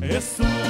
É Jesus.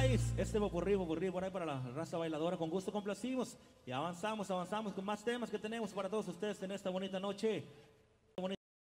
6. Este popurrí, popurrí por ahí para la raza bailadora. Con gusto complacimos y avanzamos, avanzamos con más temas que tenemos para todos ustedes en esta bonita noche.